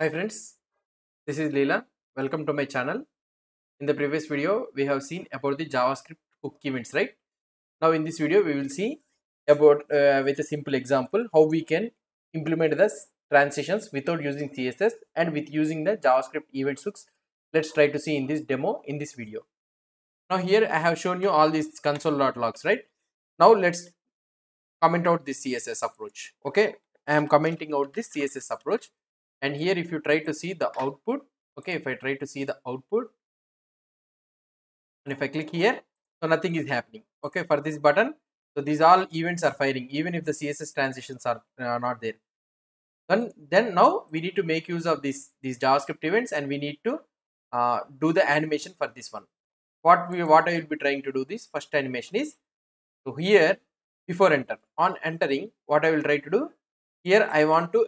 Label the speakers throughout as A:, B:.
A: Hi friends, this is Leela. Welcome to my channel. In the previous video, we have seen about the JavaScript hook events, right? Now in this video, we will see about uh, with a simple example how we can implement the transitions without using CSS and with using the JavaScript event hooks. Let's try to see in this demo in this video. Now here I have shown you all these console.logs, right? Now let's comment out this CSS approach. Okay, I am commenting out this CSS approach and here if you try to see the output okay if i try to see the output and if i click here so nothing is happening. Okay for this button so these all events are firing even if the css transitions are uh, not there. Then then now we need to make use of these these javascript events and we need to uh, do the animation for this one. What we what i will be trying to do this first animation is so here before enter on entering what i will try to do here i want to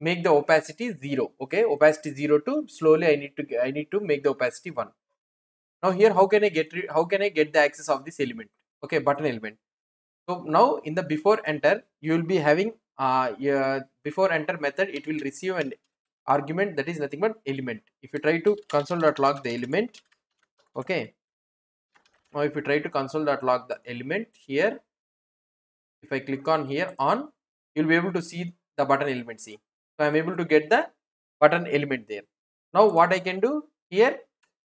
A: make the opacity 0 okay? Opacity 0 to slowly i need to i need to make the opacity 1 now here how can i get how can i get the access of this element okay? Button element. So now in the before enter you will be having uh yeah, before enter method it will receive an argument that is nothing but element. If you try to console.log the element okay? Now if you try to console.log the element here if i click on here on you'll be able to see the button element see so i'm able to get the button element there. Now what i can do here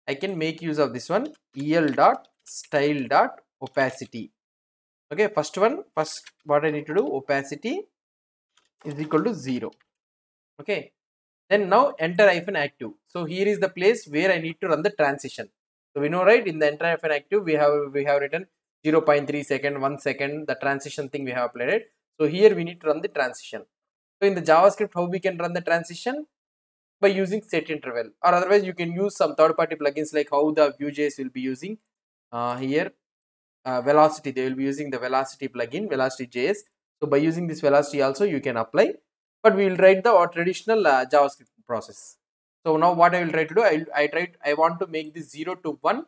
A: i can make use of this one el dot style dot opacity. Okay first one first what i need to do opacity is equal to 0 okay then now enter hyphen active. So here is the place where i need to run the transition. So we know right in the enter hyphen active we have we have written 0.3 second 1 second the transition thing we have applied so here we need to run the transition so in the javascript how we can run the transition? By using set interval. Or otherwise you can use some third party plugins like how the vue.js will be using uh, here. Uh, velocity they will be using the velocity plugin velocity js so by using this velocity also you can apply. But we will write the or traditional uh, javascript process. So now what i will try to do i i tried i want to make this 0 to 1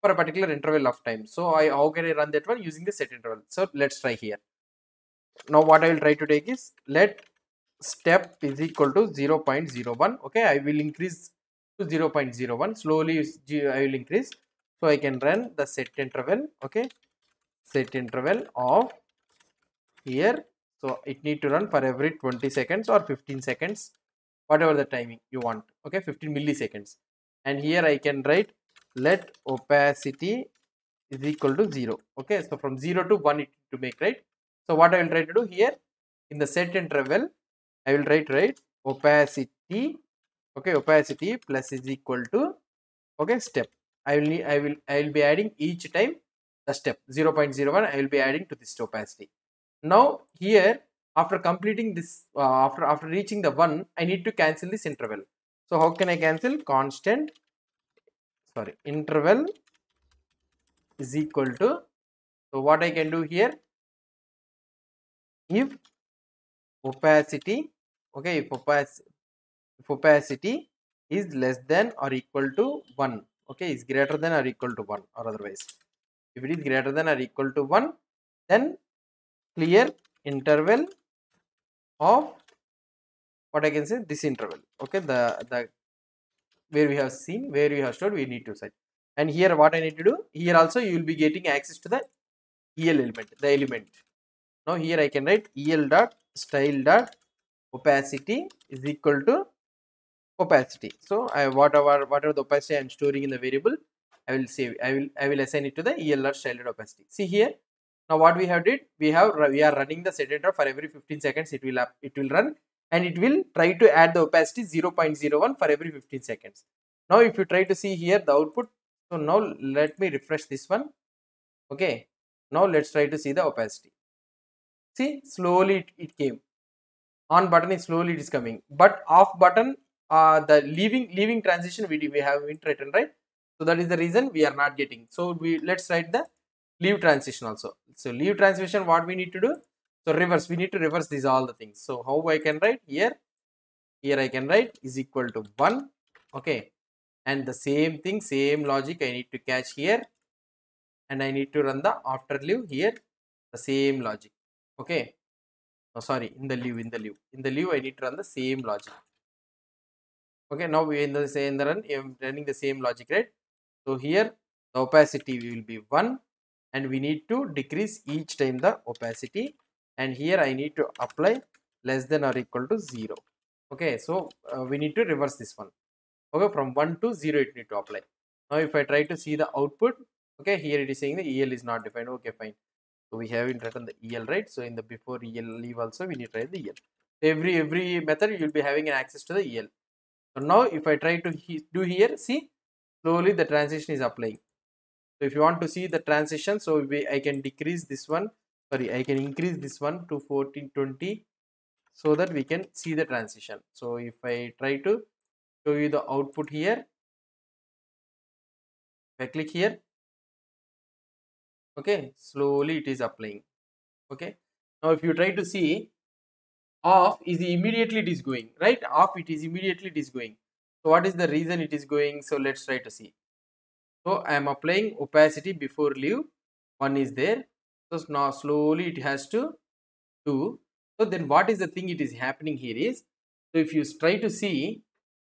A: for a particular interval of time. So i how can i run that one? Using the set interval. So let's try here. Now what i will try to take is let step is equal to 0.01 okay? I will increase to 0.01 slowly i will increase. So i can run the set interval okay? Set interval of here. So it need to run for every 20 seconds or 15 seconds whatever the timing you want okay? 15 milliseconds. And here i can write let opacity is equal to 0 okay? So from 0 to 1 it to make right? So what i will try to do here in the set interval i will write right? Opacity. Okay opacity plus is equal to okay step. I will need i will i will be adding each time the step. 0.01 i will be adding to this opacity. Now here after completing this uh, after after reaching the one i need to cancel this interval. So how can i cancel? Constant sorry interval is equal to so what i can do here? If opacity okay if opacity if opacity is hmm. less than or equal to 1 okay is greater than or equal to 1 or otherwise. If it is hmm. greater than or equal to 1 then clear interval of what i can say this interval okay the the where we have seen where we have stored we need to set. And here what i need to do here also you will be getting access to the el element the element. Now here i can write el dot style dot opacity is equal to opacity. So i whatever whatever the opacity i'm storing in the variable i will save i will i will assign it to the el dot style opacity. See here now what we have did we have we are running the set for every 15 seconds it will it will run and it will try to add the opacity 0.01 for every 15 seconds. Now if you try to see here the output so now let me refresh this one. Okay now let's try to see the opacity. See slowly it, it came on button is slowly it is coming. But off button uh the leaving leaving transition we we have it written right? So that is the reason we are not getting. So we let's write the leave transition also. So leave transition what we need to do? So reverse we need to reverse these all the things. So how i can write? Here. Here i can write is equal to 1 okay. And the same thing same logic i need to catch here. And i need to run the after leave here. The same logic. Okay oh, sorry in the leave in the leave in the leave i need to run the same logic. Okay now we in the same run i'm running the same logic right? So here the opacity will be 1 and we need to decrease each time the opacity. And here i need to apply less than or equal to 0 okay so uh, we need to reverse this one. Okay from 1 to 0 it need to apply. Now if i try to see the output okay here it is saying the el is not defined. Okay fine so we haven't written the el right? So in the before el leave also we need to write the el every every method you will be having an access to the el so now if i try to he do here see slowly the transition is applying. So if you want to see the transition so we, i can decrease this one sorry i can increase this one to 1420 so that we can see the transition. So if i try to show you the output here if i click here okay slowly it is applying. Okay now if you try to see off is immediately it is going right? Off it is immediately it is going. So what is the reason it is going? So let's try to see. So i am applying opacity before leave. One is there. So now slowly it has to do. So then what is the thing it is happening here is so if you try to see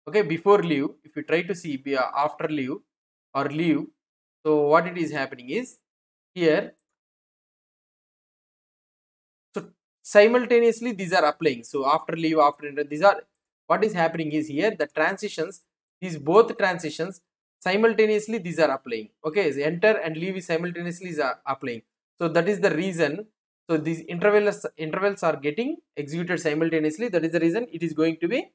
A: okay before leave if you try to see uh, after leave or leave so what it is happening is here. So simultaneously these are applying. So after leave after enter these are what is happening is here the transitions these both transitions simultaneously these are applying. Okay so enter and leave is simultaneously is applying. So that is the reason. So these intervals intervals are getting executed simultaneously. That is the reason it is going to be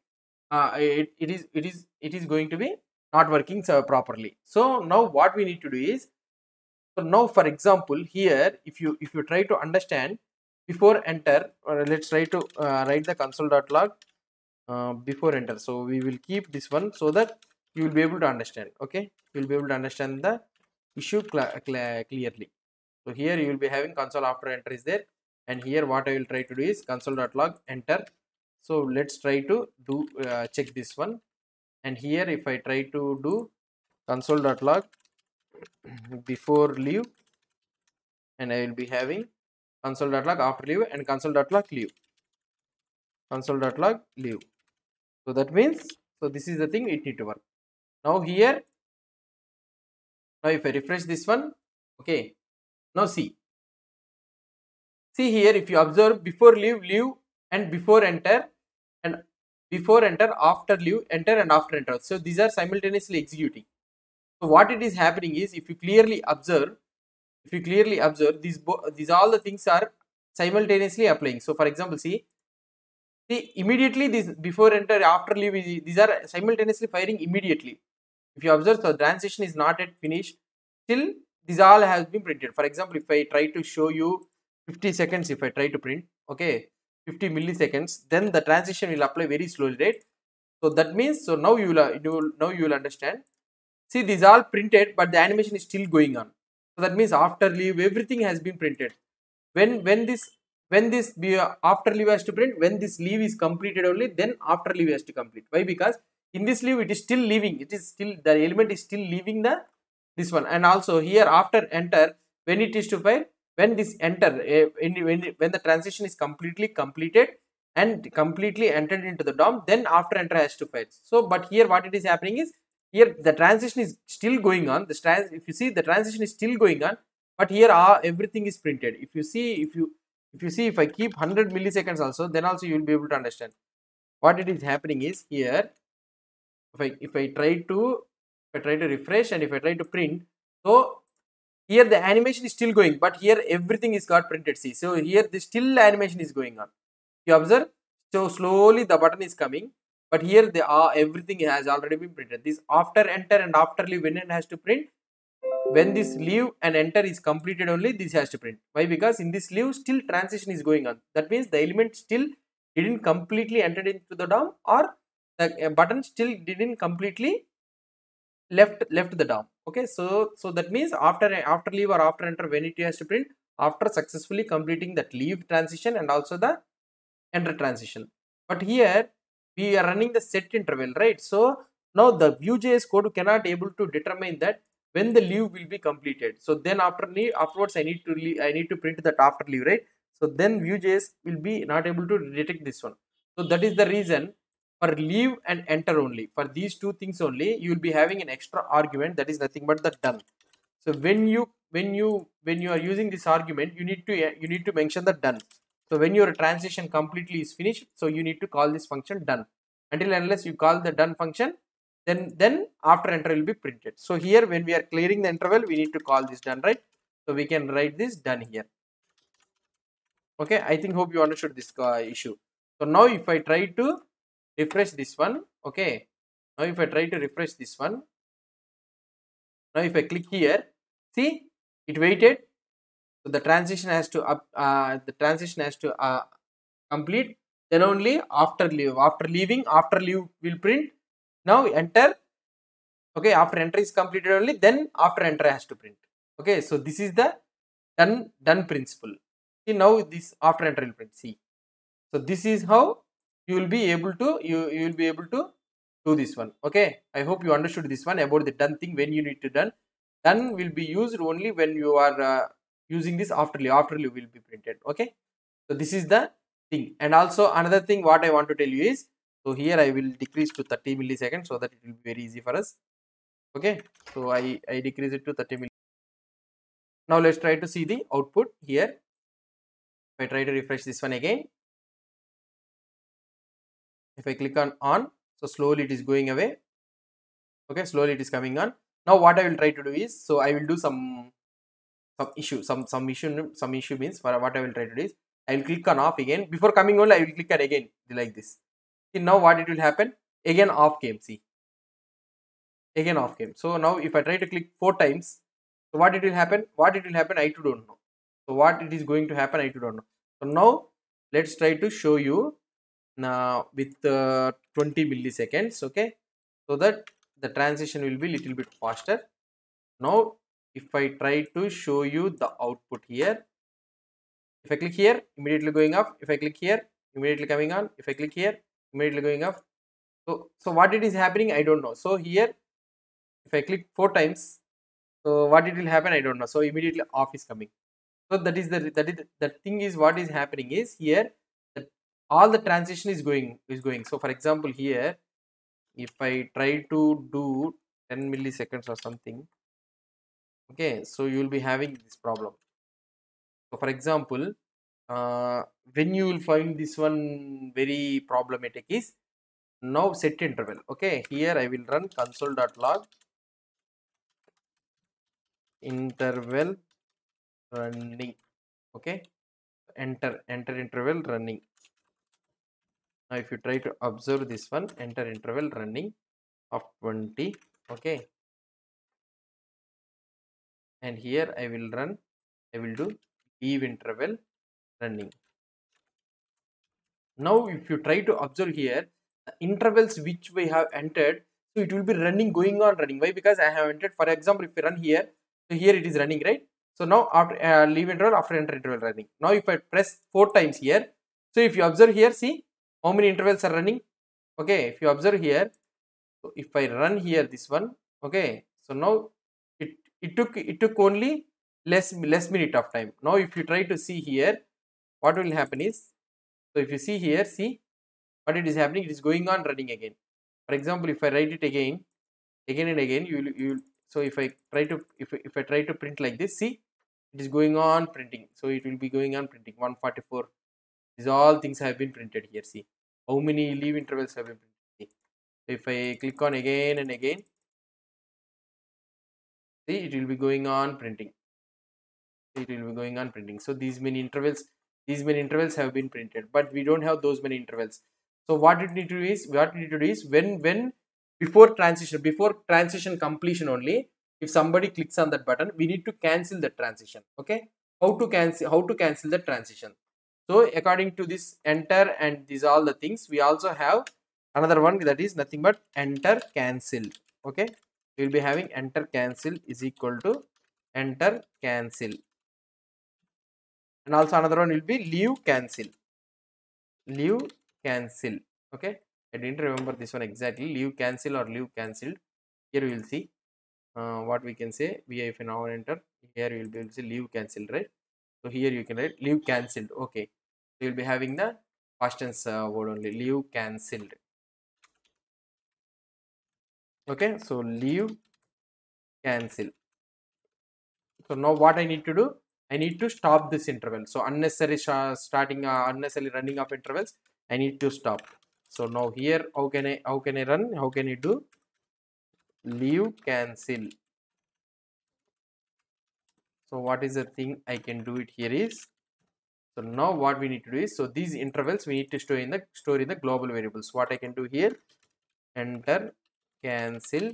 A: uh, it, it is it is it is going to be not working so properly. So now what we need to do is so now for example here if you if you try to understand before enter uh, let's try to uh, write the console.log uh, before enter. So we will keep this one so that you will be able to understand okay? You will be able to understand the issue clearly. So here you will be having console after enter is there. And here what i will try to do is console.log enter. So let's try to do uh, check this one. And here if i try to do console.log before leave and i will be having console.log after leave and console.log leave. Console.log leave. So that means so this is the thing it need to work. Now here now if i refresh this one okay. Now see. See here if you observe before leave leave and before enter and before enter after leave enter and after enter. So these are simultaneously executing so what it is happening is if you clearly observe if you clearly observe these these all the things are simultaneously applying. So for example see see immediately this before enter after leave these are simultaneously firing immediately. If you observe the transition is not yet finished till this all has been printed. For example if i try to show you 50 seconds if i try to print okay 50 milliseconds then the transition will apply very slowly right? So that means so now you will, you will now you will understand see these are all printed but the animation is still going on. So that means after leave everything has been printed. When when this when this uh, after leave has to print when this leave is completed only then after leave has to complete. Why? Because in this leave it is still leaving. It is still the element is still leaving the this one. And also here after enter when it is to fire when this enter uh, when, when the transition is completely completed and completely entered into the DOM then after enter has to fire so but here what it is happening is here the transition is still going on. The trans if you see the transition is still going on but here uh, everything is printed. If you see if you if you see if i keep 100 milliseconds also then also you will be able to understand. What it is happening is here if i if i try to if i try to refresh and if i try to print so here the animation is still going but here everything is got printed see. So here the still animation is going on. You observe? So slowly the button is coming but here the uh, everything has already been printed. This after enter and after leave when it has to print when this leave and enter is completed only this has to print. Why? Because in this leave still transition is going on. That means the element still didn't completely enter into the DOM or the uh, button still didn't completely left left the DOM. Okay? So so that means after after leave or after enter when it has to print after successfully completing that leave transition and also the enter transition. But here we are running the set interval right? So now the vue.js code cannot able to determine that when the leave will be completed. So then after afterwards i need to leave, i need to print that after leave right? So then vue.js will be not able to detect this one. So that is the reason for leave and enter only. For these two things only you will be having an extra argument that is nothing but the done so when you when you when you are using this argument you need to you need to mention the done so when your transition completely is finished so you need to call this function done. Until unless you call the done function then then after enter will be printed. So here when we are clearing the interval we need to call this done right? So we can write this done here. Okay i think hope you understood this uh, issue. So now if i try to refresh this one okay. Now if i try to refresh this one now if i click here see it waited so the transition has to up uh, the transition has to uh, complete. Then only after leave after leaving after leave will print. Now enter. Okay after enter is completed only then after enter has to print. Okay so this is the done done principle. See now this after enter will print. See. So this is how you will be able to you, you will be able to do this one. Okay i hope you understood this one about the done thing when you need to done. Done will be used only when you are uh, using this after leave after leave will be printed okay? So this is the thing. And also another thing what i want to tell you is so here i will decrease to 30 milliseconds so that it will be very easy for us okay? So i i decrease it to 30 milliseconds now let's try to see the output here. If i try to refresh this one again if i click on on so slowly it is going away okay? Slowly it is coming on. Now what i will try to do is so i will do some some issue some some issue some issue means for what i will try to do is i will click on off again. Before coming on i will click on again like this. See now what it will happen? Again off came see. Again off came. So now if i try to click four times so what it will happen? What it will happen? I too don't know. So what it is going to happen? I too don't know. So now let's try to show you now with uh, 20 milliseconds okay? So that the transition will be little bit faster. Now if i try to show you the output here if i click here immediately going off if i click here immediately coming on. If i click here immediately going off so so what it is happening i don't know. So here if i click four times so what it will happen i don't know. So immediately off is coming. So that is the that is the thing is what is happening is here that all the transition is going is going. So for example here if i try to do 10 milliseconds or something okay so you will be having this problem. So for example uh, when you will find this one very problematic is now set interval. Okay here i will run console.log interval running. Okay enter enter interval running. Now if you try to observe this one enter interval running of 20 okay and here i will run i will do leave interval running. Now if you try to observe here the intervals which we have entered so it will be running going on running. Why? Because i have entered for example if you run here so here it is running right? So now after uh, leave interval after enter interval running. Now if i press four times here so if you observe here see how many intervals are running? Okay if you observe here so if i run here this one okay so now it took it took only less less minute of time. Now if you try to see here what will happen is so if you see here see what it is happening it is going on running again. For example if i write it again again and again you will you will so if i try to if, if i try to print like this see it is going on printing. So it will be going on printing. 144 these all things have been printed here see. How many leave intervals have been printed? If i click on again and again see it will be going on printing. It will be going on printing. So these many intervals these many intervals have been printed but we don't have those many intervals. So what it need to do is what we need to do is when when before transition before transition completion only if somebody clicks on that button we need to cancel the transition okay? How to cancel how to cancel the transition? So according to this enter and these all the things we also have another one that is nothing but enter cancel okay we will be having enter cancel is equal to enter cancel. And also another one will be leave cancel. Leave cancel. Okay? I didn't remember this one exactly. Leave cancel or leave cancelled. Here we will see uh, what we can say. Vi if now enter here we will be able to see leave cancelled right? So here you can write leave cancelled. Okay. So you'll be having the past tense uh, word only. Leave cancelled okay so leave cancel. So now what i need to do? I need to stop this interval. So unnecessary starting uh, unnecessary running of intervals i need to stop. So now here how can i how can i run? How can i do? Leave cancel. So what is the thing i can do it here is so now what we need to do is so these intervals we need to store in the store in the global variables. What i can do here? Enter cancel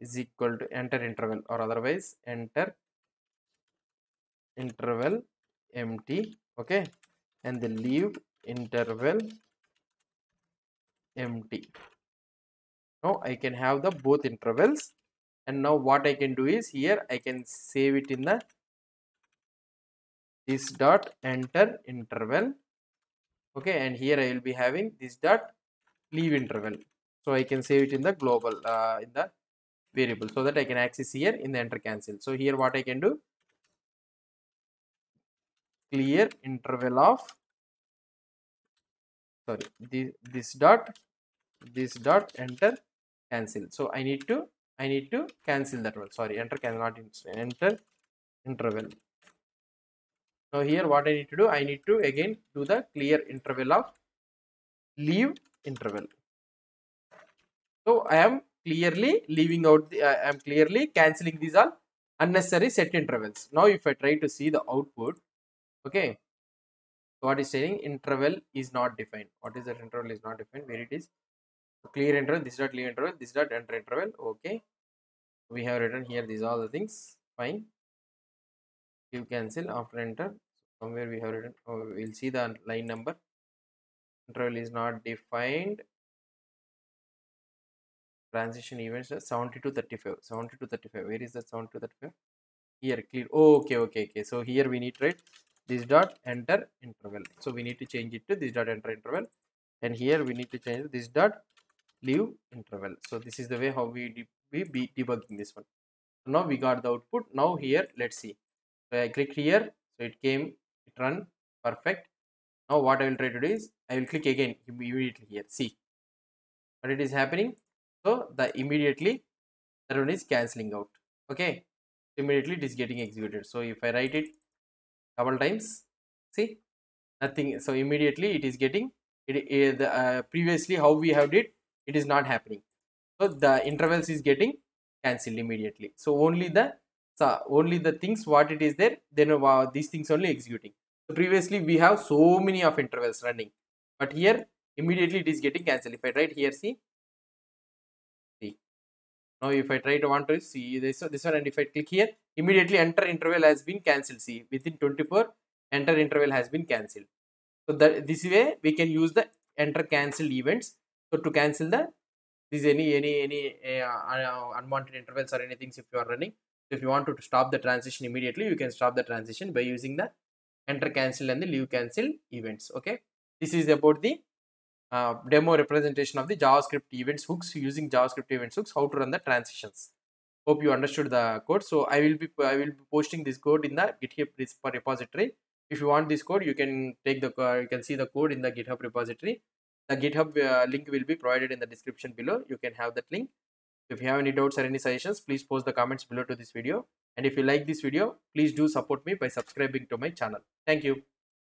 A: is equal to enter interval or otherwise enter interval empty okay? And the leave interval empty. Now i can have the both intervals. And now what i can do is here i can save it in the this dot enter interval okay? And here i will be having this dot leave interval so i can save it in the global uh, in the variable so that i can access here in the enter cancel. So here what i can do? Clear interval of sorry this, this dot this dot enter cancel. So i need to i need to cancel that one. Sorry enter cannot enter interval. Now here what i need to do? I need to again do the clear interval of leave interval so i am clearly leaving out the i am clearly cancelling these all unnecessary set intervals now if i try to see the output okay. What is saying? Interval is not defined. What is that interval is not defined? Where it is? Clear interval this is not clear interval this is not enter interval okay. We have written here these are the things fine. You cancel after enter somewhere we have written oh, we'll see the line number. Interval is not defined transition events uh, 70 to 35 70 to 35 where is that 70 to 35 here clear. Oh, okay okay okay. So here we need to write this dot enter interval. So we need to change it to this dot enter interval. And here we need to change this dot leave interval. So this is the way how we we be debugging this one. So now we got the output. Now here let's see. So i click here. So it came it run. Perfect. Now what i will try to do is i will click again immediately here. See. What it is happening so the immediately that one is cancelling out. Okay? Immediately it is getting executed. So if i write it double times see nothing so immediately it is getting it, it the, uh, previously how we have did it is not happening. So the intervals is getting cancelled immediately. So only the so only the things what it is there then uh, these things only executing. So previously we have so many of intervals running but here immediately it is getting cancelled. If i write here see now if i try to want to see this this one and if i click here immediately enter interval has been cancelled. See within 24 enter interval has been cancelled. So that this way we can use the enter cancel events. So to cancel the this any any any uh, unwanted intervals or anything if you are running. If you want to stop the transition immediately you can stop the transition by using the enter cancel and the leave cancel events. Okay? This is about the uh, demo representation of the javascript events hooks using javascript events hooks how to run the transitions. Hope you understood the code. So i will be i will be posting this code in the github repository. If you want this code you can take the uh, you can see the code in the github repository. The github uh, link will be provided in the description below. You can have that link. If you have any doubts or any suggestions please post the comments below to this video. And if you like this video please do support me by subscribing to my channel. Thank you